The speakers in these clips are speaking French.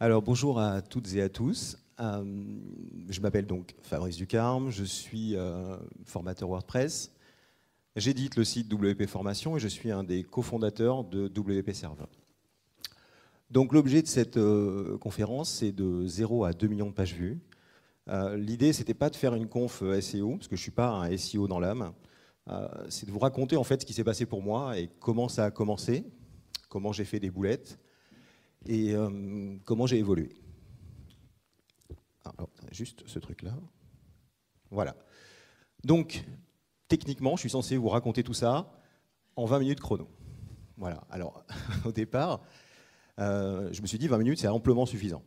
Alors bonjour à toutes et à tous. Euh, je m'appelle donc Fabrice Ducarme, je suis euh, formateur WordPress. J'édite le site WP Formation et je suis un des cofondateurs de WP Server. Donc l'objet de cette euh, conférence, c'est de 0 à 2 millions de pages vues. L'idée, c'était pas de faire une conf SEO, parce que je suis pas un SEO dans l'âme. c'est de vous raconter en fait ce qui s'est passé pour moi et comment ça a commencé, comment j'ai fait des boulettes et comment j'ai évolué. Alors, juste ce truc-là. Voilà. Donc, techniquement, je suis censé vous raconter tout ça en 20 minutes chrono. Voilà. Alors, au départ, euh, je me suis dit 20 minutes, c'est amplement suffisant.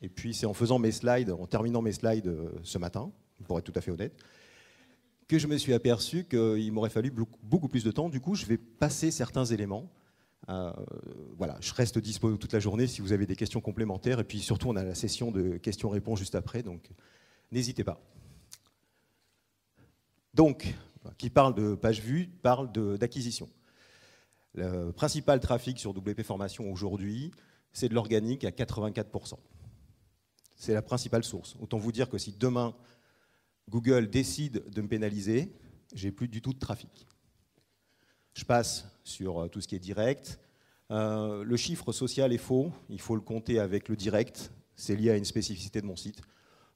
Et puis, c'est en faisant mes slides, en terminant mes slides euh, ce matin, pour être tout à fait honnête, que je me suis aperçu qu'il m'aurait fallu beaucoup plus de temps. Du coup, je vais passer certains éléments euh, voilà, je reste dispo toute la journée si vous avez des questions complémentaires. Et puis surtout, on a la session de questions-réponses juste après, donc n'hésitez pas. Donc, qui parle de page vue, parle d'acquisition. Le principal trafic sur WP Formation aujourd'hui, c'est de l'organique à 84%. C'est la principale source. Autant vous dire que si demain Google décide de me pénaliser, j'ai plus du tout de trafic. Je passe sur euh, tout ce qui est direct. Euh, le chiffre social est faux, il faut le compter avec le direct, c'est lié à une spécificité de mon site.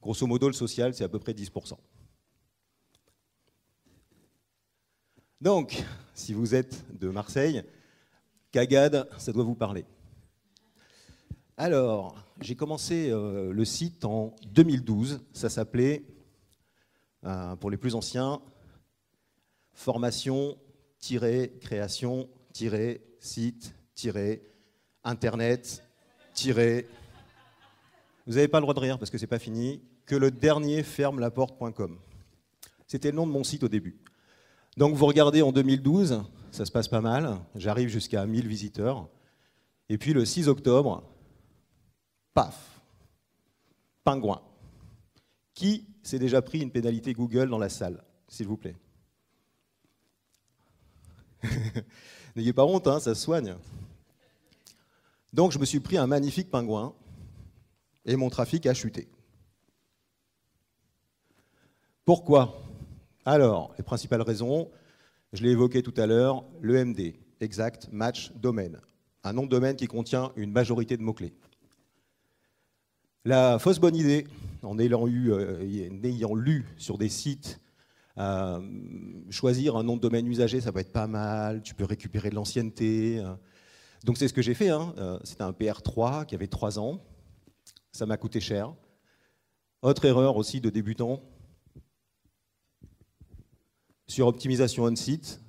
Grosso modo, le social, c'est à peu près 10%. Donc, si vous êtes de Marseille, Cagade, ça doit vous parler. Alors, j'ai commencé euh, le site en 2012. Ça s'appelait, pour les plus anciens, Formation création, site, internet, Vous n'avez pas le droit de rire parce que c'est pas fini. Que le dernier ferme la porte.com. C'était le nom de mon site au début. Donc vous regardez en 2012, ça se passe pas mal. J'arrive jusqu'à 1000 visiteurs. Et puis le 6 octobre, paf, pingouin. Qui s'est déjà pris une pénalité Google dans la salle, s'il vous plaît? N'ayez pas honte, hein, ça se soigne. Donc je me suis pris un magnifique pingouin et mon trafic a chuté. Pourquoi? Alors, les principales raisons, je l'ai évoqué tout à l'heure, l'EMD, exact, match, domaine. Un nom de domaine qui contient une majorité de mots-clés. La fausse bonne idée, en ayant, eu, euh, en ayant lu sur des sites euh, choisir un nom de domaine usagé, ça peut être pas mal. Tu peux récupérer de l'ancienneté. Euh. Donc c'est ce que j'ai fait. Hein. Euh, c'était un PR3 qui avait 3 ans. Ça m'a coûté cher. Autre erreur aussi de débutant. Sur optimisation on-site,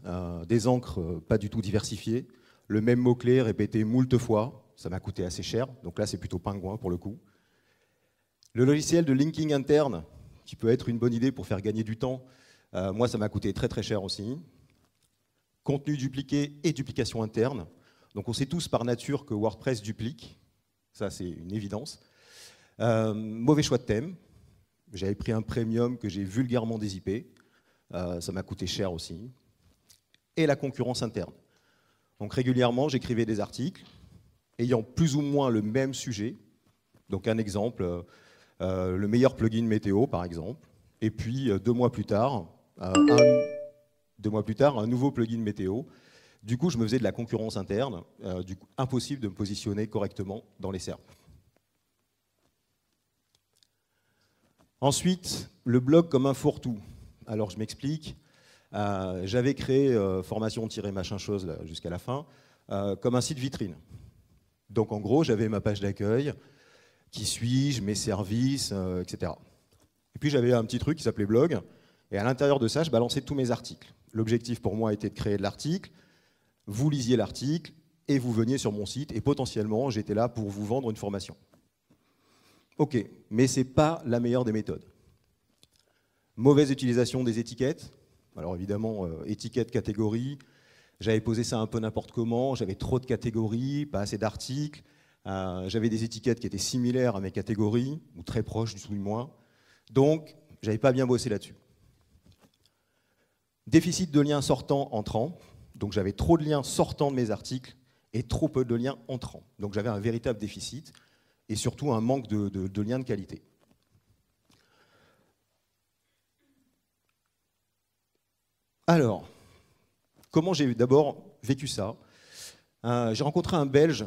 des encres pas du tout diversifiées, le même mot-clé répété moult fois, ça m'a coûté assez cher, donc là c'est plutôt pingouin pour le coup. Le logiciel de linking interne, qui peut être une bonne idée pour faire gagner du temps, euh, moi, ça m'a coûté très très cher aussi. Contenu dupliqué et duplication interne. Donc on sait tous par nature que WordPress duplique. Ça, c'est une évidence. Euh, mauvais choix de thème. J'avais pris un premium que j'ai vulgairement désipé. Euh, ça m'a coûté cher aussi. Et la concurrence interne. Donc régulièrement, j'écrivais des articles ayant plus ou moins le même sujet. Donc un exemple, le meilleur plugin météo par exemple. Et puis deux mois plus tard, euh, deux mois plus tard, un nouveau plugin météo. Du coup, je me faisais de la concurrence interne, euh, du coup, impossible de me positionner correctement dans les SERP. Ensuite, le blog comme un fourre-tout. Alors, je m'explique. Euh, j'avais créé formation-machin chose jusqu'à la fin, comme un site vitrine. Donc, en gros, j'avais ma page d'accueil, qui suis-je, mes services, etc. Et puis, j'avais un petit truc qui s'appelait blog, et à l'intérieur de ça, je balançais tous mes articles. L'objectif pour moi était de créer de l'article, vous lisiez l'article et vous veniez sur mon site et potentiellement j'étais là pour vous vendre une formation. Ok, mais ce n'est pas la meilleure des méthodes. Mauvaise utilisation des étiquettes. Alors évidemment, euh, étiquette, catégorie. J'avais posé ça un peu n'importe comment, j'avais trop de catégories, pas assez d'articles. Euh, j'avais des étiquettes qui étaient similaires à mes catégories, ou très proches du tout du moins. Donc, j'avais pas bien bossé là-dessus. Déficit de liens sortants entrants. Donc j'avais trop de liens sortants de mes articles et trop peu de liens entrants. Donc j'avais un véritable déficit. et surtout un manque de, de lien de qualité. Alors, comment j'ai d'abord vécu ça? Euh, J'ai rencontré un Belge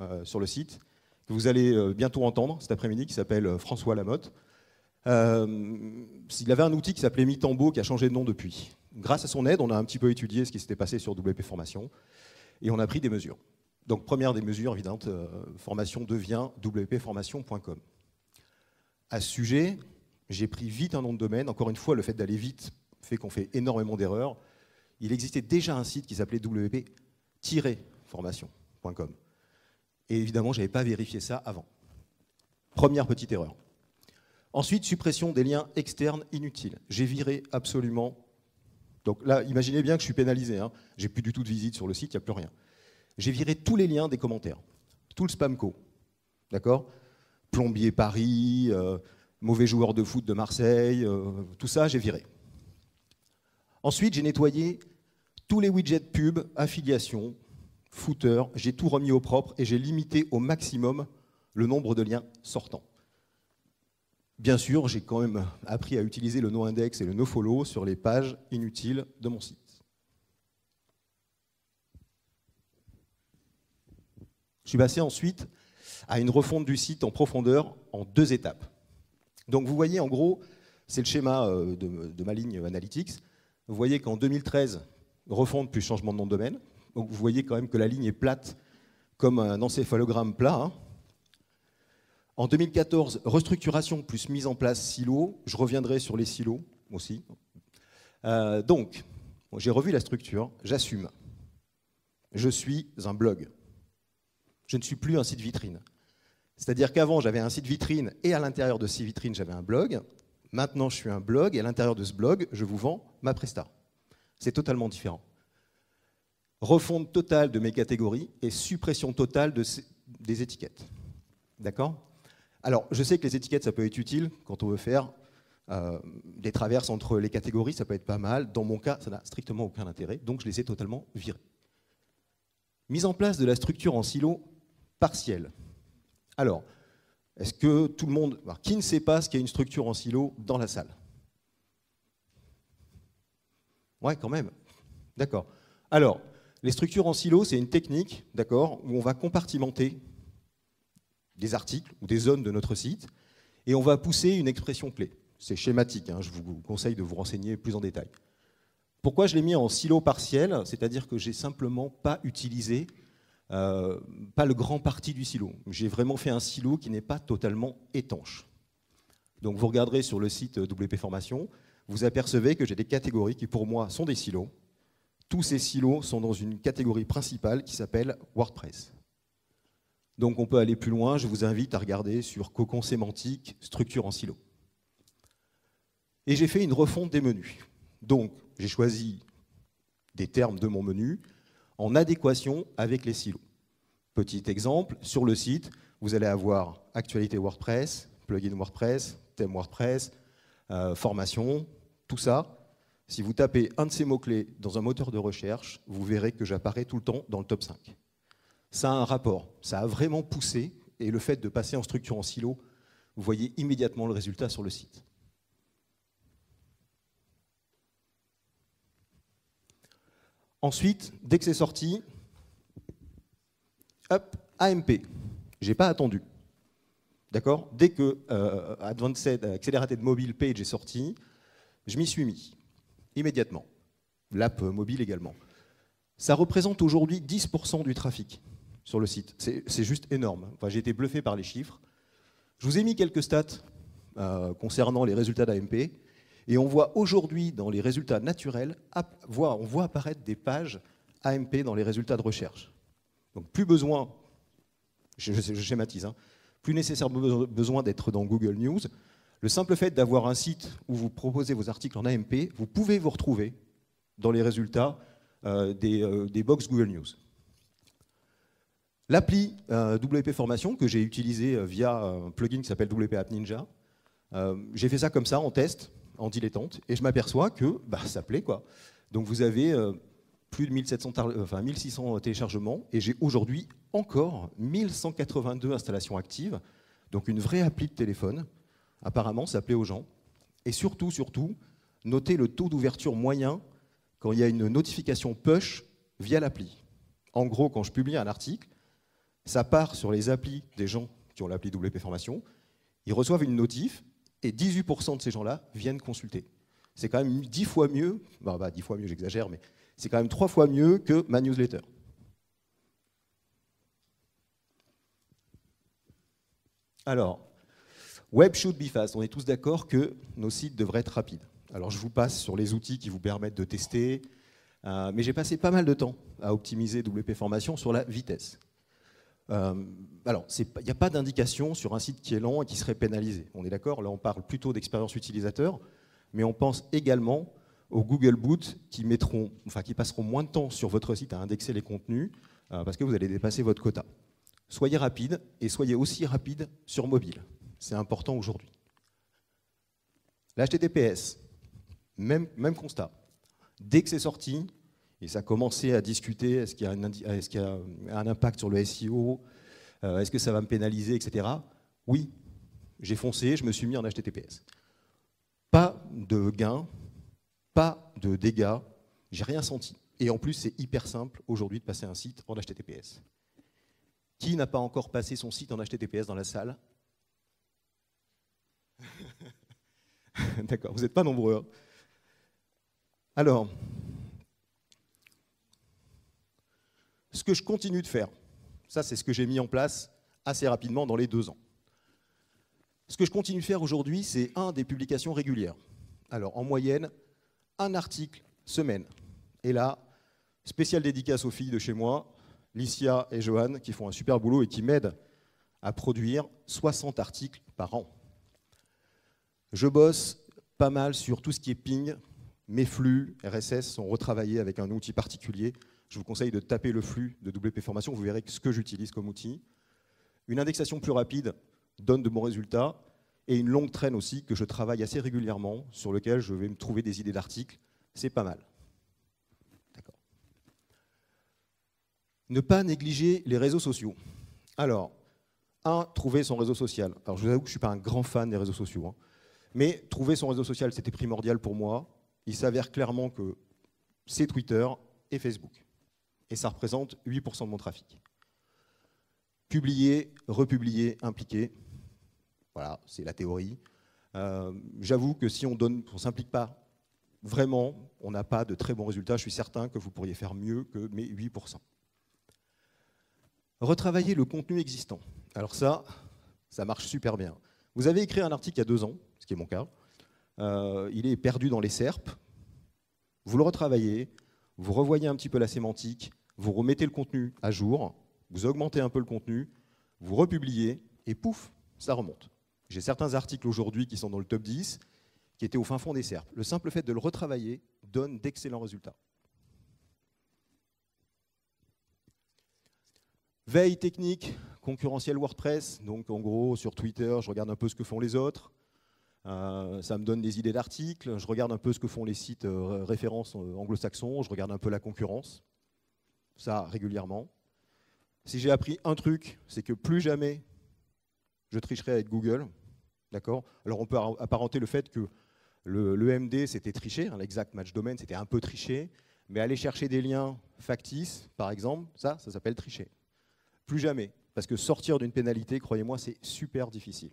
euh, sur le site, que vous allez euh, bientôt entendre cet après-midi, qui s'appelle François Lamotte. Il avait un outil qui s'appelait Mitambo, qui a changé de nom depuis. Grâce à son aide, on a un petit peu étudié ce qui s'était passé sur WP Formation, et on a pris des mesures. Donc première des mesures évidentes, formation devient wpformation.com. À ce sujet, j'ai pris vite un nom de domaine. Encore une fois, le fait d'aller vite fait qu'on fait énormément d'erreurs. Il existait déjà un site qui s'appelait wp-formation.com. Et évidemment, je n'avais pas vérifié ça avant. Première petite erreur. Ensuite, suppression des liens externes inutiles. J'ai viré absolument. Donc là, imaginez bien que je suis pénalisé. Hein. J'ai plus du tout de visite sur le site, il n'y a plus rien. J'ai viré tous les liens des commentaires, tout le spamco. D'accord? Plombier Paris, euh, mauvais joueur de foot de Marseille, euh, tout ça, j'ai viré. Ensuite, j'ai nettoyé tous les widgets pub, affiliation, footer, j'ai tout remis au propre et j'ai limité au maximum le nombre de liens sortants. Bien sûr, j'ai quand même appris à utiliser le no-index et le no-follow sur les pages inutiles de mon site. Je suis passé ensuite à une refonte du site en profondeur en deux étapes. Donc vous voyez en gros, c'est le schéma euh, de, ma ligne Analytics. Vous voyez qu'en 2013, refonte plus changement de nom de domaine. Donc vous voyez quand même que la ligne est plate comme un encéphalogramme plat. Hein. En 2014, restructuration plus mise en place silo. Je reviendrai sur les silos aussi. Euh, donc, j'ai revu la structure, j'assume. Je suis un blog. Je ne suis plus un site vitrine. C'est-à-dire qu'avant, j'avais un site vitrine et à l'intérieur de ces vitrines, j'avais un blog. Maintenant, je suis un blog et à l'intérieur de ce blog, je vous vends ma presta. C'est totalement différent. Refonte totale de mes catégories et suppression totale de des étiquettes. D'accord? Alors, je sais que les étiquettes, ça peut être utile quand on veut faire euh, des traverses entre les catégories, ça peut être pas mal. Dans mon cas, ça n'a strictement aucun intérêt, donc je les ai totalement virées. Mise en place de la structure en silo partielle. Alors, est-ce que tout le monde... qui ne sait pas ce qu'est une structure en silo dans la salle? Ouais, quand même. D'accord. Alors, les structures en silo, c'est une technique, d'accord, où on va compartimenter des articles ou des zones de notre site et on va pousser une expression clé. C'est schématique, hein, je vous conseille de vous renseigner plus en détail. Pourquoi je l'ai mis en silo partiel? C'est-à-dire que j'ai simplement pas utilisé euh, pas le grand parti du silo. J'ai vraiment fait un silo qui n'est pas totalement étanche. Donc vous regarderez sur le site WP Formation, vous apercevez que j'ai des catégories qui pour moi sont des silos. Tous ces silos sont dans une catégorie principale qui s'appelle WordPress. Donc on peut aller plus loin, je vous invite à regarder sur Cocon sémantique, structure en silo. Et j'ai fait une refonte des menus. Donc j'ai choisi des termes de mon menu, en adéquation avec les silos. Petit exemple, sur le site, vous allez avoir actualité WordPress, plugin WordPress, thème WordPress, euh, formation, tout ça. Si vous tapez un de ces mots-clés dans un moteur de recherche, vous verrez que j'apparais tout le temps dans le top 5. Ça a un rapport, ça a vraiment poussé, et le fait de passer en structure en silo, vous voyez immédiatement le résultat sur le site. Ensuite, dès que c'est sorti, hop, AMP. J'ai pas attendu. D'accord? Dès que euh, Advanced Accelerated Mobile Page est sorti, je m'y suis mis immédiatement. L'app mobile également. Ça représente aujourd'hui 10% du trafic sur le site. C'est juste énorme. Enfin, J'ai été bluffé par les chiffres. Je vous ai mis quelques stats euh, concernant les résultats d'AMP. Et on voit aujourd'hui dans les résultats naturels, on voit apparaître des pages AMP dans les résultats de recherche. Donc plus besoin, je, schématise, hein, plus nécessairement besoin d'être dans Google News. Le simple fait d'avoir un site où vous proposez vos articles en AMP, vous pouvez vous retrouver dans les résultats euh, euh, des, box Google News. L'appli euh, WP Formation que j'ai utilisé via un plugin qui s'appelle WP App Ninja, j'ai fait ça comme ça en test en dilettante, et je m'aperçois que bah, ça plaît. Quoi. Donc vous avez euh, plus de 1700 enfin, 1600 téléchargements, et j'ai aujourd'hui encore 1182 installations actives, donc une vraie appli de téléphone. Apparemment, ça plaît aux gens. Et surtout, surtout, notez le taux d'ouverture moyen quand il y a une notification push via l'appli. En gros, quand je publie un article, ça part sur les applis des gens qui ont l'appli WP Formation, ils reçoivent une notif, et 18% de ces gens-là viennent consulter. C'est quand même 10 fois mieux, bah, bah 10 fois mieux j'exagère, mais c'est quand même 3 fois mieux que ma newsletter. Alors, Web should be fast. On est tous d'accord que nos sites devraient être rapides. Alors je vous passe sur les outils qui vous permettent de tester, euh, mais j'ai passé pas mal de temps à optimiser WP Formation sur la vitesse. Euh, alors, il n'y a pas d'indication sur un site qui est lent et qui serait pénalisé. On est d'accord Là, on parle plutôt d'expérience utilisateur, mais on pense également aux Google Boot qui, mettront, enfin, qui passeront moins de temps sur votre site à indexer les contenus euh, parce que vous allez dépasser votre quota. Soyez rapide et soyez aussi rapide sur mobile. C'est important aujourd'hui. L'HTTPS, même, même constat. Dès que c'est sorti, et ça a commencé à discuter, est-ce qu'il y, a un impact sur le SEO euh, Est-ce que ça va me pénaliser, etc. Oui, j'ai foncé, je me suis mis en HTTPS. Pas de gain, pas de dégâts, j'ai rien senti. Et en plus, c'est hyper simple aujourd'hui de passer un site en HTTPS. Qui n'a pas encore passé son site en HTTPS dans la salle? D'accord, vous n'êtes pas nombreux. Hein. Alors, ce que je continue de faire, ça c'est ce que j'ai mis en place assez rapidement dans les deux ans. Ce que je continue de faire aujourd'hui, c'est un des publications régulières. Alors en moyenne, un article semaine. Et là, spécial dédicace aux filles de chez moi, Licia et Johan, qui font un super boulot et qui m'aident à produire 60 articles par an. Je bosse pas mal sur tout ce qui est ping. Mes flux RSS sont retravaillés avec un outil particulier. Je vous conseille de taper le flux de WP Formation, vous verrez ce que j'utilise comme outil. Une indexation plus rapide donne de bons résultats et une longue traîne aussi que je travaille assez régulièrement, sur lequel je vais me trouver des idées d'articles. C'est pas mal. Ne pas négliger les réseaux sociaux. Alors, un, trouver son réseau social. Alors, je vous avoue que je ne suis pas un grand fan des réseaux sociaux. Hein. Mais trouver son réseau social, c'était primordial pour moi. Il s'avère clairement que c'est Twitter et Facebook. Et ça représente 8% de mon trafic. Publier, republier, impliquer. Voilà, c'est la théorie. Euh, j'avoue que si on ne s'implique pas vraiment, on n'a pas de très bons résultats. Je suis certain que vous pourriez faire mieux que mes 8%. Retravailler le contenu existant. Alors ça, ça marche super bien. Vous avez écrit un article il y a deux ans, ce qui est mon cas. Euh, il est perdu dans les SERP. Vous le retravaillez, vous revoyez un petit peu la sémantique, vous remettez le contenu à jour, vous augmentez un peu le contenu, vous republiez, et pouf, ça remonte. J'ai certains articles aujourd'hui qui sont dans le top 10, qui étaient au fin fond des SERP. Le simple fait de le retravailler donne d'excellents résultats. Veille technique, concurrentiel WordPress. Donc en gros, sur Twitter, je regarde un peu ce que font les autres. Euh, ça me donne des idées d'articles. Je regarde un peu ce que font les sites euh, références euh, anglo-saxons. Je regarde un peu la concurrence. Ça, régulièrement. Si j'ai appris un truc, c'est que plus jamais je tricherai avec Google. D'accord? Alors on peut apparenter le fait que le, MD, c'était triché, hein, l'exact match domaine, c'était un peu triché, mais aller chercher des liens factices, par exemple, ça, ça s'appelle tricher. Plus jamais. Parce que sortir d'une pénalité, croyez-moi, c'est super difficile.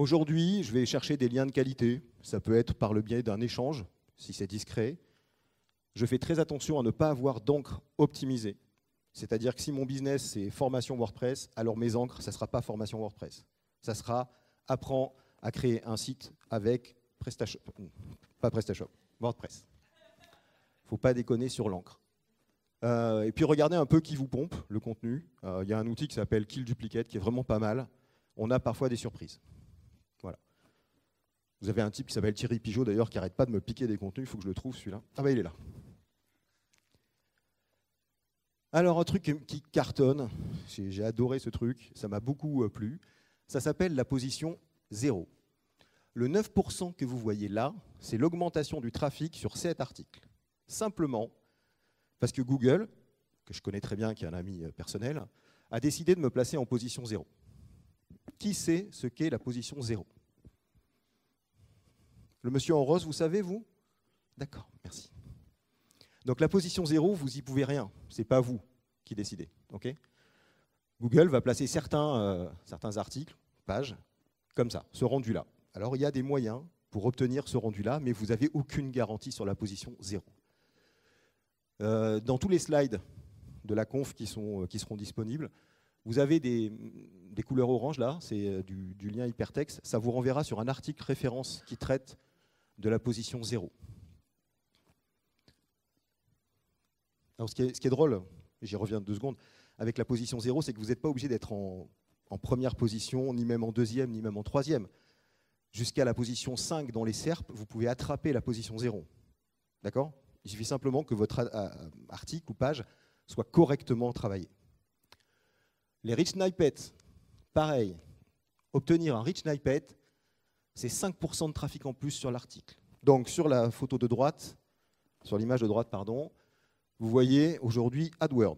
Aujourd'hui, je vais chercher des liens de qualité. Ça peut être par le biais d'un échange, si c'est discret. Je fais très attention à ne pas avoir d'encre optimisée. C'est-à-dire que si mon business c'est formation WordPress, alors mes encres, ça ne sera pas formation WordPress. Ça sera apprends à créer un site avec PrestaShop. Pas PrestaShop, WordPress. Il ne faut pas déconner sur l'encre. Euh, et puis regardez un peu qui vous pompe le contenu. Euh, il y a un outil qui s'appelle Kill Duplicate qui est vraiment pas mal. On a parfois des surprises. Vous avez un type qui s'appelle Thierry Pigeot d'ailleurs qui arrête pas de me piquer des contenus. Il faut que je le trouve celui-là. Ah bah il est là. Alors un truc qui cartonne, j'ai adoré ce truc, ça m'a beaucoup euh, plu. Ça s'appelle la position 0. Le 9% que vous voyez là, c'est l'augmentation du trafic sur cet article. Simplement, Parce que Google, que je connais très bien, qui est un ami euh, personnel, a décidé de me placer en position 0. Qui sait ce qu'est la position 0 Le monsieur en rose, vous savez, vous? D'accord, merci. Donc la position 0, vous n'y pouvez rien. Ce n'est pas vous qui décidez. Google va placer certains, euh, certains articles, pages, comme ça, ce rendu-là. Alors il y a des moyens pour obtenir ce rendu-là, mais vous n'avez aucune garantie sur la position 0. Euh, dans tous les slides de la conf qui, qui seront disponibles, vous avez des, couleurs oranges là, c'est euh, du, lien hypertexte. Ça vous renverra sur un article référence qui traite de la position 0. Alors ce qui est, drôle, j'y reviens deux secondes, avec la position 0, c'est que vous n'êtes pas obligé d'être en, première position, ni même en deuxième, ni même en troisième. Jusqu'à la position 5 dans les SERP, vous pouvez attraper la position 0. D'accord? Il suffit simplement que votre article ou page soit correctement travaillé. Les rich snippets, pareil. Obtenir un rich snippet, c'est 5% de trafic en plus sur l'article. Donc sur la photo de droite, sur l'image de droite, pardon, vous voyez aujourd'hui AdWord.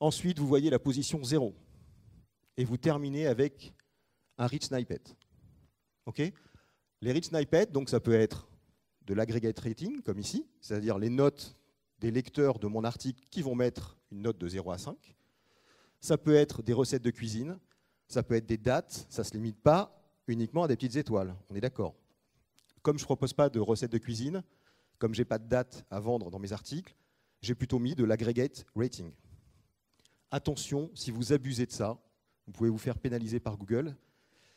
Ensuite, vous voyez la position 0. Et vous terminez avec un rich snippet. Les rich snippets, donc ça peut être de l'aggregate rating, comme ici, c'est-à-dire les notes des lecteurs de mon article qui vont mettre une note de 0 à 5. Ça peut être des recettes de cuisine, ça peut être des dates, ça ne se limite pas uniquement à des petites étoiles, on est d'accord. Comme je ne propose pas de recettes de cuisine, comme je n'ai pas de date à vendre dans mes articles, j'ai plutôt mis de l'aggregate rating. Attention, si vous abusez de ça, vous pouvez vous faire pénaliser par Google.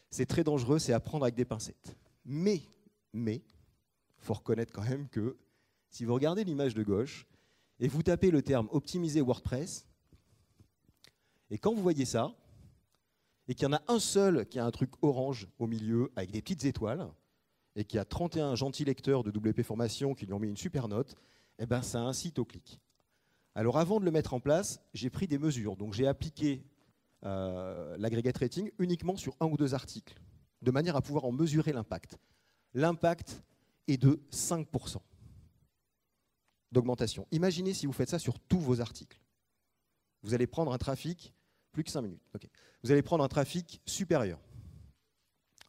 C'est très dangereux, c'est à prendre avec des pincettes. Mais, mais, faut reconnaître quand même que si vous regardez l'image de gauche et vous tapez le terme optimiser WordPress, et quand vous voyez ça, et qu'il y en a un seul qui a un truc orange au milieu avec des petites étoiles, et qui a 31 gentils lecteurs de WP Formation qui lui ont mis une super note, eh ben, ça incite au clic. Alors avant de le mettre en place, j'ai pris des mesures. Donc j'ai appliqué euh, l'aggregate rating uniquement sur un ou deux articles, de manière à pouvoir en mesurer l'impact. L'impact est de 5% d'augmentation. Imaginez si vous faites ça sur tous vos articles. Vous allez prendre un trafic, plus que 5 minutes, vous allez prendre un trafic supérieur,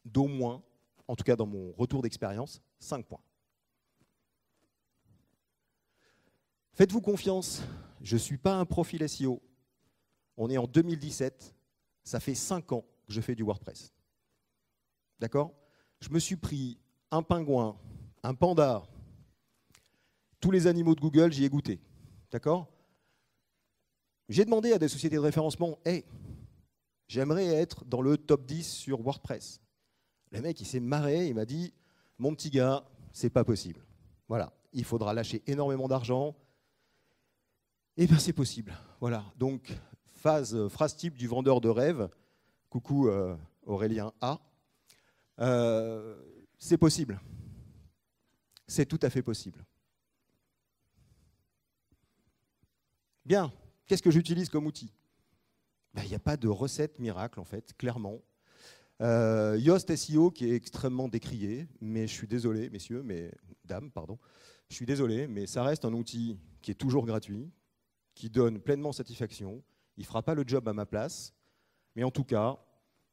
d'au moins en tout cas dans mon retour d'expérience, 5 points. Faites-vous confiance, je ne suis pas un profil SEO. On est en 2017, ça fait 5 ans que je fais du WordPress. D'accord? Je me suis pris un pingouin, un panda, tous les animaux de Google, j'y ai goûté. D'accord? J'ai demandé à des sociétés de référencement, hey, j'aimerais être dans le top 10 sur WordPress. Le mec, il s'est marré, il m'a dit Mon petit gars, c'est pas possible. Voilà, il faudra lâcher énormément d'argent. Eh bien, c'est possible. Voilà, donc, phase, phrase type du vendeur de rêve. Coucou euh, Aurélien A. Euh, c'est possible. C'est tout à fait possible. Bien, qu'est-ce que j'utilise comme outil? Ben, Il n'y a pas de recette miracle, en fait, clairement. Euh, Yoast SEO qui est extrêmement décrié, mais je suis désolé, messieurs, mais dames, pardon, je suis désolé, mais ça reste un outil qui est toujours gratuit, qui donne pleinement satisfaction. Il ne fera pas le job à ma place, mais en tout cas,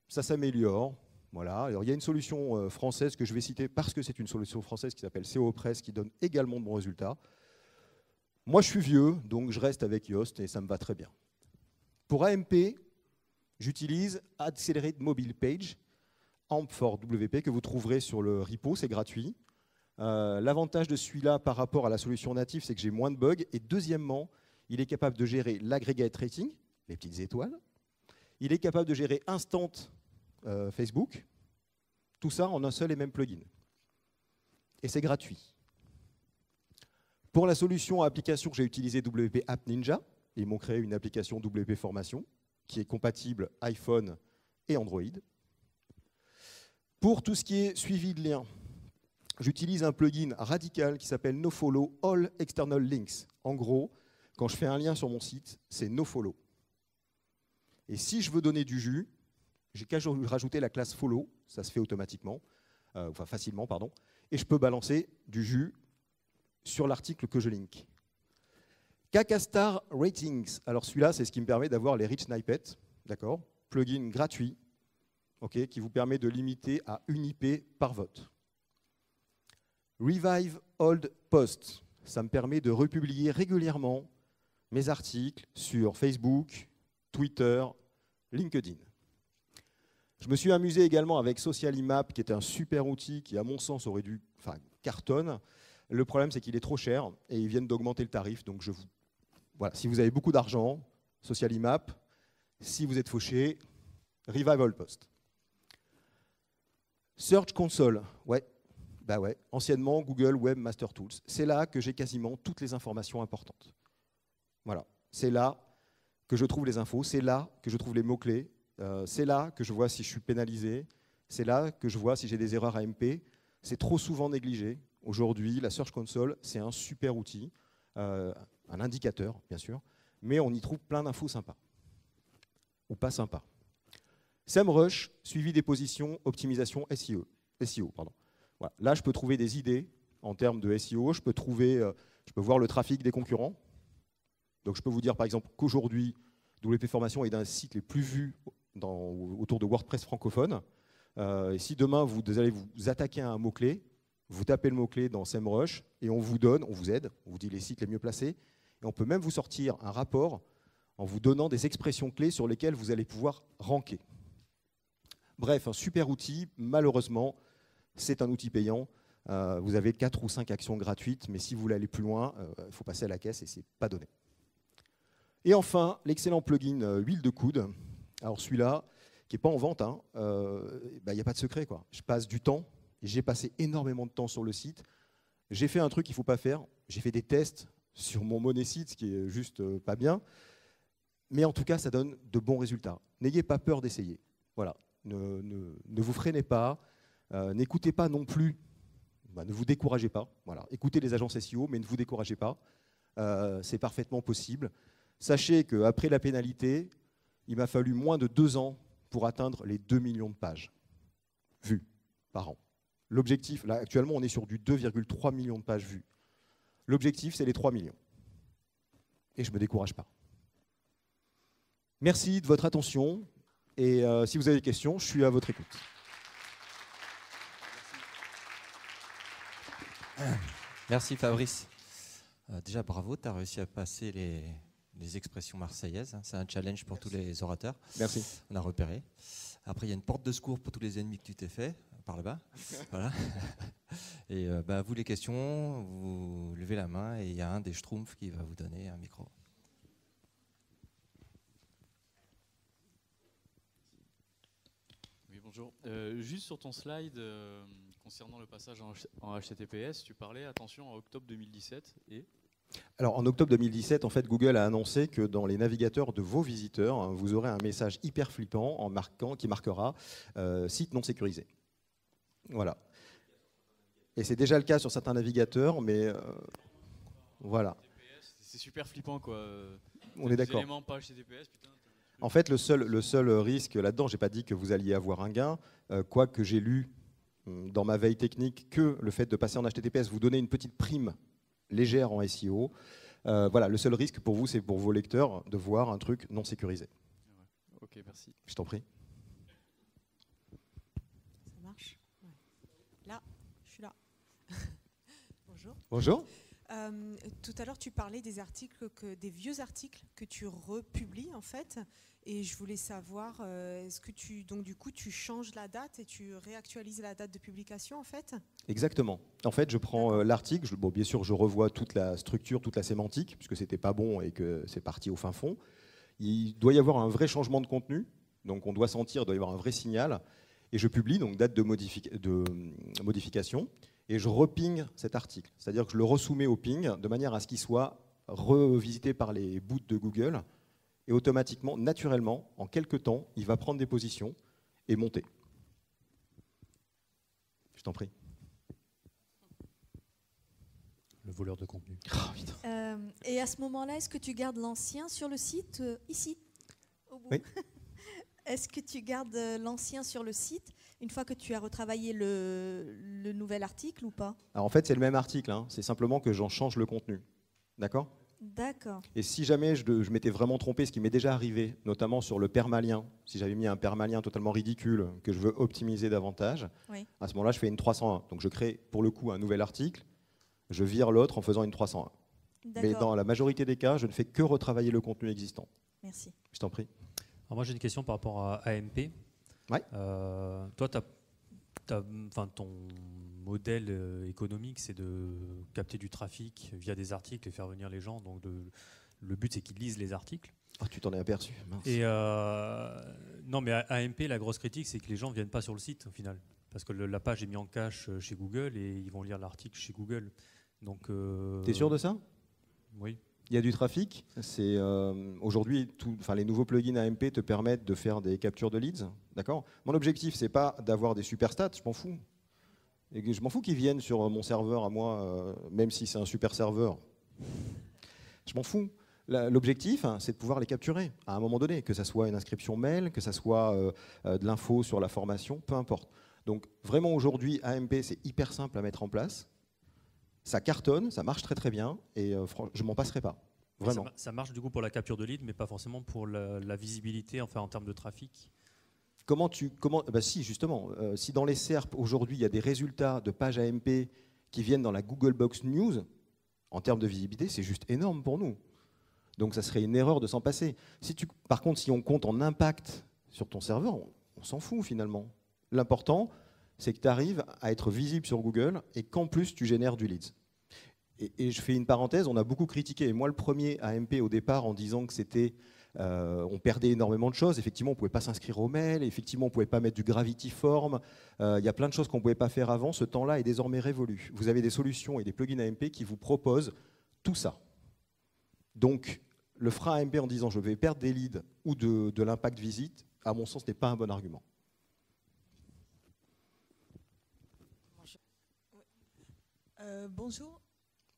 ça s'améliore. Voilà. Alors, il y a une solution euh, française que je vais citer parce que c'est une solution française qui s'appelle COPress qui donne également de bons résultats. Moi, je suis vieux, donc je reste avec Yoast et ça me va très bien. Pour AMP, j'utilise Accelerate Mobile Page, AMP for WP, que vous trouverez sur le repo, c'est gratuit. Euh, l'avantage de celui-là par rapport à la solution native, c'est que j'ai moins de bugs. Et deuxièmement, il est capable de gérer l'aggregate rating, les petites étoiles. Il est capable de gérer instant euh, Facebook. Tout ça en un seul et même plugin. Et c'est gratuit. Pour la solution application, j'ai utilisé WP App Ninja. Ils m'ont créé une application WP Formation qui est compatible iPhone et Android. Pour tout ce qui est suivi de liens, j'utilise un plugin radical qui s'appelle NoFollow All External Links. En gros, quand je fais un lien sur mon site, c'est NoFollow. Et si je veux donner du jus, j'ai qu'à rajouter la classe follow, ça se fait automatiquement, euh, enfin facilement, pardon, et je peux balancer du jus sur l'article que je link. Kakastar Ratings. Alors celui-là, c'est ce qui me permet d'avoir les rich snippets, d'accord? Plugin gratuit, qui vous permet de limiter à une IP par vote. Revive Old Post. Ça me permet de republier régulièrement mes articles sur Facebook, Twitter, LinkedIn. Je me suis amusé également avec Socialimap, qui est un super outil qui, à mon sens, aurait dû, enfin, cartonne. Le problème, c'est qu'il est trop cher et ils viennent d'augmenter le tarif. Donc, je vous, voilà, si vous avez beaucoup d'argent, Socialimap. Si vous êtes fauché, Revival Post. Search Console, ouais, bah ouais, anciennement Google Web Master Tools. C'est là que j'ai quasiment toutes les informations importantes. Voilà, c'est là que je trouve les infos, c'est là que je trouve les mots-clés, euh, c'est là que je vois si je suis pénalisé, c'est là que je vois si j'ai des erreurs AMP. C'est trop souvent négligé. Aujourd'hui, la Search Console, c'est un super outil, euh, un indicateur, bien sûr, mais on y trouve plein d'infos sympas. Ou pas sympas. SEMrush, suivi des positions, optimisation SEO. SEO pardon. Là, je peux trouver des idées en termes de SEO, je peux, trouver, euh, je peux voir le trafic des concurrents. Donc je peux vous dire par exemple qu'aujourd'hui, WP Formation est d'un site les plus vus autour de WordPress francophone. Euh, et si demain vous allez vous attaquer à un mot-clé, vous tapez le mot-clé dans SEMrush et on vous donne, on vous aide, on vous dit les sites les mieux placés. Et on peut même vous sortir un rapport en vous donnant des expressions clés sur lesquelles vous allez pouvoir ranker. Bref, un super outil. Malheureusement, c'est un outil payant. Euh, vous avez 4 ou 5 actions gratuites, mais si vous voulez aller plus loin, euh, il faut passer à la caisse et ce n'est pas donné. Et enfin, l'excellent plugin euh, huile de coude. Alors celui-là, qui n'est pas en vente, il hein, n'y euh, bah, a pas de secret. Quoi. Je passe du temps, j'ai passé énormément de temps sur le site. J'ai fait un truc qu'il ne faut pas faire. J'ai fait des tests sur mon monnaie site, ce qui est juste euh, pas bien. Mais en tout cas, ça donne de bons résultats. N'ayez pas peur d'essayer. Voilà. Ne, vous freinez pas. N'écoutez pas non plus. Bah, ne vous découragez pas. Écoutez les agences SEO, mais ne vous découragez pas. C'est parfaitement possible. Sachez qu'après la pénalité, il m'a fallu moins de deux ans pour atteindre les 2 millions de pages vues par an. L'objectif, là actuellement on est sur du 2,3 millions de pages vues. L'objectif c'est les 3 millions. Et je ne me décourage pas. Merci de votre attention et euh, si vous avez des questions, je suis à votre écoute. Merci Fabrice. Euh, déjà bravo, tu as réussi à passer les, les expressions marseillaises. Hein. C'est un challenge pour tous les orateurs. Merci. On a repéré. Après, il y a une porte de secours pour tous les ennemis que tu t'es fait par là-bas. voilà. Et euh, bah, vous, les questions, vous levez la main et il y a un des Schtroumpfs qui va vous donner un micro. Oui, bonjour. Euh, juste sur ton slide euh, concernant le passage en, en HTTPS, tu parlais, attention, en octobre 2017 et alors en octobre 2017, en fait, Google a annoncé que dans les navigateurs de vos visiteurs, hein, vous aurez un message hyper flippant en marquant, qui marquera euh, site non sécurisé. Voilà. Et c'est déjà le cas sur certains navigateurs, mais euh, voilà. C'est super flippant, quoi. On est d'accord. En fait, le seul, le seul risque là-dedans, j'ai pas dit que vous alliez avoir un gain, euh, quoique j'ai lu hum, dans ma veille technique que le fait de passer en HTTPS vous donnait une petite prime légère en SEO. Euh, voilà, le seul risque pour vous, c'est pour vos lecteurs de voir un truc non sécurisé. Ok, merci. Je t'en prie. Ça marche Là, je suis là. Bonjour. Bonjour. Euh, tout à l'heure, tu parlais des articles, que, des vieux articles que tu republies en fait. Et je voulais savoir, euh, est-ce que tu, donc du coup, tu changes la date et tu réactualises la date de publication en fait? Exactement. En fait, je prends euh, l'article, bon, bien sûr, je revois toute la structure, toute la sémantique, puisque c'était pas bon et que c'est parti au fin fond. Il doit y avoir un vrai changement de contenu, donc on doit sentir, il doit y avoir un vrai signal. Et je publie, donc date de, de modification, et je reping cet article. C'est-à-dire que je le resoumets au ping de manière à ce qu'il soit revisité par les boots de Google et automatiquement, naturellement, en quelques temps, il va prendre des positions et monter. Je t'en prie. Le voleur de contenu. Ah, euh, et à ce moment-là, est-ce que tu gardes l'ancien sur le site, euh, ici Oui. est-ce que tu gardes euh, l'ancien sur le site une fois que tu as retravaillé le, nouvel article ou pas? Alors en fait, c'est le même article, hein. c'est simplement que j'en change le contenu. D'accord? D'accord. Et si jamais je, m'étais vraiment trompé, ce qui m'est déjà arrivé, notamment sur le permalien, si j'avais mis un permalien totalement ridicule que je veux optimiser davantage, Oui. à ce moment-là, je fais une 301. Donc je crée pour le coup un nouvel article, je vire l'autre en faisant une 301. Mais dans la majorité des cas, je ne fais que retravailler le contenu existant. Merci. Je t'en prie. Alors moi j'ai une question par rapport à AMP. Ouais. Euh, toi, t'as- enfin, ton modèle euh, économique, c'est de capter du trafic via des articles et faire venir les gens. Donc de- le but, c'est qu'ils lisent les articles. Ah, tu t'en es aperçu. mince. Et euh, non, mais AMP, la grosse critique, c'est que les gens ne viennent pas sur le site au final. Parce que le- la page est mise en cache chez Google et ils vont lire l'article chez Google. Donc, euh, T'es sûr de ça? Oui. Il y a du trafic. C'est euh, aujourd'hui, enfin, les nouveaux plugins AMP te permettent de faire des captures de leads. D'accord? Mon objectif, c'est pas d'avoir des super stats. Je m'en fous. Et je m'en fous qu'ils viennent sur mon serveur à moi, euh, même si c'est un super serveur. Je m'en fous. L'objectif, hein, c'est de pouvoir les capturer à un moment donné, que ça soit une inscription mail, que ça soit euh, euh, de l'info sur la formation, peu importe. Donc vraiment aujourd'hui, AMP, c'est hyper simple à mettre en place. Ça cartonne, ça marche très très bien, et euh, je m'en passerai pas. Vraiment. Ça, ma- ça marche du coup pour la capture de lead, mais pas forcément pour la, la visibilité, enfin en termes de trafic? Comment tu comment bah si justement euh, si dans les SERP aujourd'hui il y a des résultats de pages AMP qui viennent dans la Google Box News en termes de visibilité c'est juste énorme pour nous donc ça serait une erreur de s'en passer si tu par contre si on compte en impact sur ton serveur on, on s'en fout finalement l'important c'est que tu arrives à être visible sur Google et qu'en plus tu génères du leads et, je fais une parenthèse on a beaucoup critiqué et moi le premier AMP au départ en disant que c'était euh, on perdait énormément de choses. Effectivement, on ne pouvait pas s'inscrire au mail. Effectivement, on ne pouvait pas mettre du Gravity Form. Euh, Il y a plein de choses qu'on ne pouvait pas faire avant. Ce temps-là est désormais révolu. Vous avez des solutions et des plugins AMP qui vous proposent tout ça. Donc, le frein AMP en disant je vais perdre des leads ou de, de l'impact visite, à mon sens, n'est pas un bon argument. Euh, bonjour.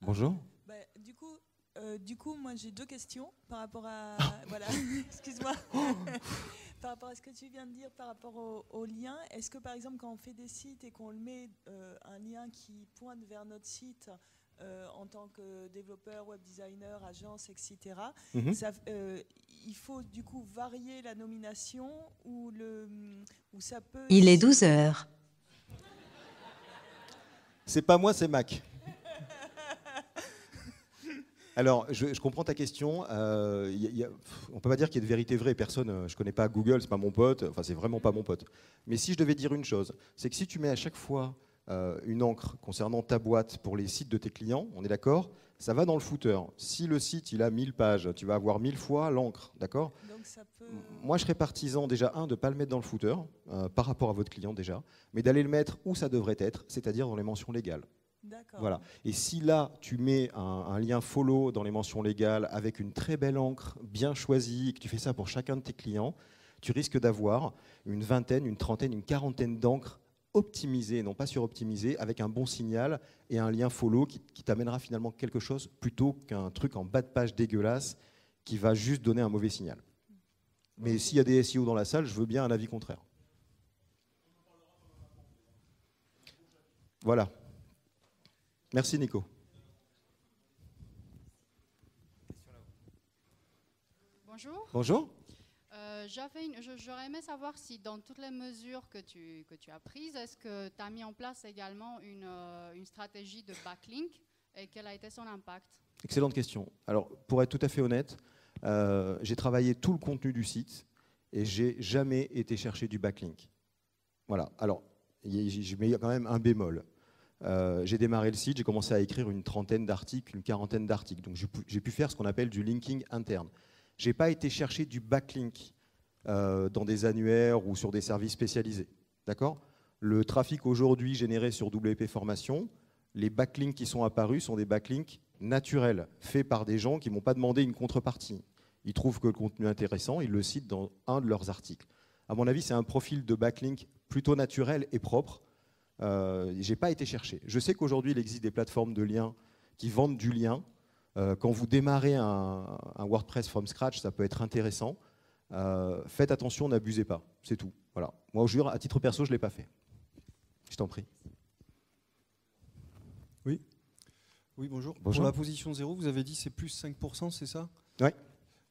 Bonjour. Bah, du coup, euh, du coup, moi j'ai deux questions par rapport à Ah. voilà, excuse-moi, par rapport à ce que tu viens de dire par rapport au, au lien. Est-ce que par exemple quand on fait des sites et qu'on le met euh, un lien qui pointe vers notre site euh, en tant que développeur, web designer, agence, etc. Mhm. ça, euh, il faut du coup varier la nomination ou le ou ça peut. Il est 12 heures. C'est pas moi, c'est Mac. Alors, je, je comprends ta question. Euh, y a- y a- pff, on peut pas dire qu'il y ait de vérité vraie. Personne, euh, je connais pas Google, c'est pas mon pote. Enfin, c'est vraiment pas mon pote. Mais si je devais dire une chose, c'est que si tu mets à chaque fois euh, une encre concernant ta boîte pour les sites de tes clients, on est d'accord Ça va dans le footer. Si le site il a 1000 pages, tu vas avoir 1000 fois l'encre, d'accord? Peut. moi, je serais partisan déjà, un, de ne pas le mettre dans le footer, euh, par rapport à votre client déjà, mais d'aller le mettre où ça devrait être, c'est-à-dire dans les mentions légales. Voilà. Et si là, tu mets un, un lien follow dans les mentions légales avec une très belle encre bien choisie, et que tu fais ça pour chacun de tes clients, tu risques d'avoir une vingtaine, une trentaine, une quarantaine d'encres optimisées, non pas suroptimisées, avec un bon signal et un lien follow qui, qui t'amènera finalement quelque chose plutôt qu'un truc en bas de page dégueulasse qui va juste donner un mauvais signal. Mais s'il y a des SEO dans la salle, je veux bien un avis contraire. Voilà. Merci Nico. Bonjour. Bonjour. Euh, J'aurais aimé savoir si dans toutes les mesures que tu, que tu as prises, est-ce que tu as mis en place également une, euh, une stratégie de backlink et quel a été son impact? Excellente question. Alors, pour être tout à fait honnête, euh, j'ai travaillé tout le contenu du site et j'ai jamais été chercher du backlink. Voilà. Alors, il y a- je mets quand même un bémol. Euh, j'ai démarré le site, j'ai commencé à écrire une trentaine d'articles, une quarantaine d'articles. Donc, j'ai pu- faire ce qu'on appelle du linking interne. J'ai pas été chercher du backlink euh, dans des annuaires ou sur des services spécialisés. D'accord? Le trafic aujourd'hui généré sur WP Formation, les backlinks qui sont apparus sont des backlinks naturels, faits par des gens qui ne m'ont pas demandé une contrepartie. Ils trouvent que le contenu est intéressant, ils le citent dans un de leurs articles. À mon avis, c'est un profil de backlink plutôt naturel et propre. Euh, J'ai pas été chercher. Je sais qu'aujourd'hui, il existe des plateformes de liens qui vendent du lien. Euh, quand vous démarrez un, un WordPress from scratch, ça peut être intéressant. Euh, faites attention, n'abusez pas. C'est tout. Voilà. Moi, je jure, à titre perso, je ne l'ai pas fait. Je t'en prie. Oui. Oui, bonjour. Bonjour. Pour la position 0, vous avez dit c'est plus 5%, c'est ça? Ouais.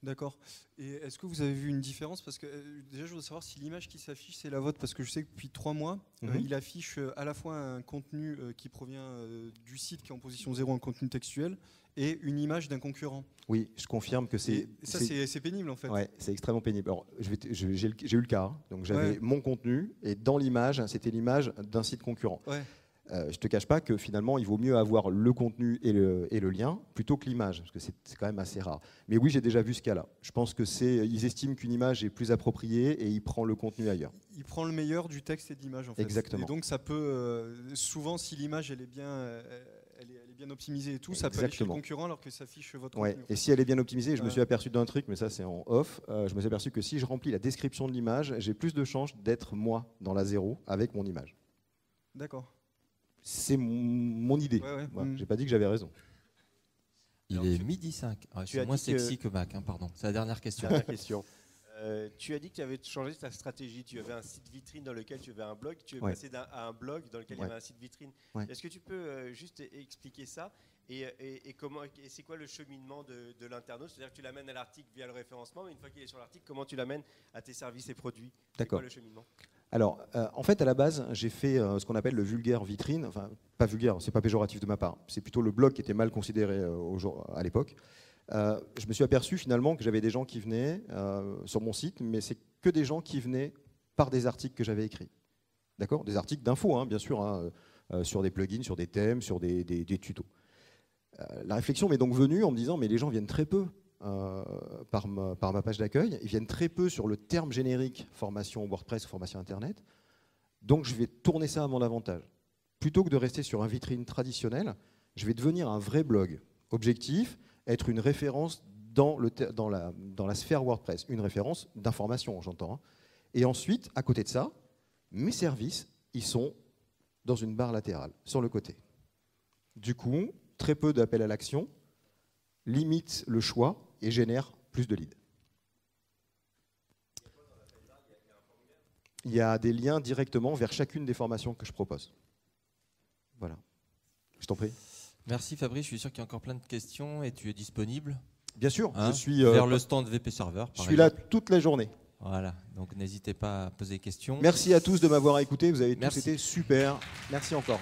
D'accord. Et est-ce que vous avez vu une différence? Parce que euh, déjà, je voudrais savoir si l'image qui s'affiche, c'est la vôtre. Parce que je sais que depuis trois mois, euh, Mhm. il affiche euh, à la fois un contenu qui provient du site qui est en position 0, un contenu textuel, et une image d'un concurrent. Oui, je confirme que c'est. Ça, c'est pénible en fait. Ouais, c'est extrêmement pénible. Alors, j'ai eu le cas. hein. Donc, j'avais Ouais. mon contenu et dans l'image, c'était l'image d'un site concurrent. Ouais. Euh, je te cache pas que finalement, il vaut mieux avoir le contenu et le, et le lien plutôt que l'image, parce que c'est quand même assez rare. Mais oui, j'ai déjà vu ce cas-là. Je pense que c'est, ils estiment qu'une image est plus appropriée et il prend le contenu ailleurs. Il prend le meilleur du texte et de l'image en fait. Exactement. Et donc ça peut euh, souvent si l'image elle est bien euh, elle est, elle est bien optimisée et tout, ça peut aller chez le concurrent alors que ça affiche votre Ouais. contenu. Et si elle est bien optimisée, je me suis aperçu d'un truc, mais ça c'est en off. euh, je me suis aperçu que si je remplis la description de l'image, j'ai plus de chances d'être moi dans la zéro avec mon image. D'accord. C'est mon, idée. Ouais, ouais. Voilà. Mm. J'ai pas dit que j'avais raison. Il Alors, est tu- midi 5. tu c'est as moins que- sexy que Mac, hein, pardon. C'est la dernière question. Dernière question. Euh, tu as dit que tu avais changé ta stratégie. Tu avais un site vitrine dans lequel tu avais un blog. Tu es Ouais. passé d'un- à un blog dans lequel il y avait un site vitrine. Ouais. Est-ce que tu peux euh, juste e- expliquer ça et, et- et comment et c'est quoi le cheminement de, de l'internaute? C'est-à-dire que tu l'amènes à l'article via le référencement, mais une fois qu'il est sur l'article, comment tu l'amènes à tes services et produits? C'est D'accord. quoi le cheminement? Alors, euh, en fait, à la base, j'ai fait euh, ce qu'on appelle le vulgaire vitrine. Enfin, pas vulgaire, c'est pas péjoratif de ma part. C'est plutôt le blog qui était mal considéré euh, à l'époque. Je me suis aperçu finalement que j'avais des gens qui venaient sur mon site, mais c'est que des gens qui venaient par des articles que j'avais écrits. D'accord? Des articles d'infos, hein, bien sûr, hein, sur des plugins, sur des thèmes, sur des, tutos. La réflexion m'est donc venue en me disant, mais les gens viennent très peu euh, par, ma, page d'accueil, ils viennent très peu sur le terme générique formation WordPress ou formation Internet, donc je vais tourner ça à mon avantage. Plutôt que de rester sur un vitrine traditionnel, je vais devenir un vrai blog. Objectif, être une référence dans la sphère WordPress, une référence d'information, j'entends. hein. Et ensuite, à côté de ça, mes services, ils sont dans une barre latérale, sur le côté. Du coup, très peu d'appels à l'action, limite le choix et génère plus de leads. Il y a des liens directement vers chacune des formations que je propose. Voilà. Je t'en prie. Merci Fabrice, je suis sûr qu'il y a encore plein de questions et tu es disponible. Bien sûr, Hein, je suis, euh, vers le stand VP Server. Je suis là toute la journée. Voilà, donc n'hésitez pas à poser des questions. Merci à tous de m'avoir écouté. Vous avez tous été super. Merci encore.